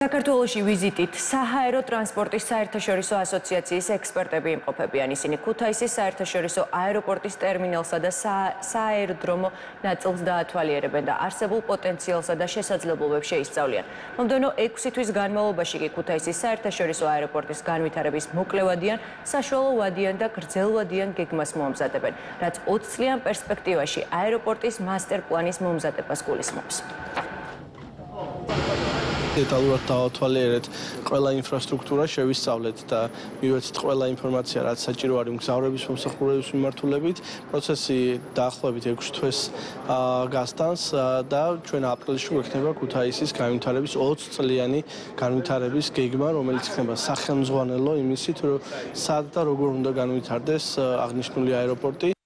საქართველოში ვიზიტით საჰაერო ტრანსპორტის საერთაშორისო ასოციაციის ექსპერტები იმყოფებიან. ისინი ქუთაისის საერთაშორისო აეროპორტის ტერმინალსა და სააეროდრომო ნაწილს დაათვალიერებენ და არსებულ პოტენციალსა და შესაძლებლობებს შეისწავლიან. მომდენო 6 თვის განმავლობაში კი ქუთაისის საერთაშორისო აეროპორტის განვითარების მოკლევადიან, საშუალოვადიან და გრძელვადიან გეგმას მოამზადებენ, რაც 20 წლიან პერსპექტივაში აეროპორტის მასტერ პლანის მომზადებას გულისხმობს. დეტალურად დავათვალიერეთ ყველა ინფრასტრუქტურა, შევისწავლეთ და მივეცეთ ყველა ინფორმაცია, რაც საჭირო არის მგზავრების მომსახურების მიმართულებით. პროცესი დაახლოებით 6 თვეს გასტანს და ჩვენ აპრილში გვექნება ქუთაისის განვითარების 20 წლიანი განვითარების გეგმა, რომელიც იქნება სახელმძღვანელო იმისით, რომ სად და როგორ უნდა განვითარდეს აღნიშნული აეროპორტი.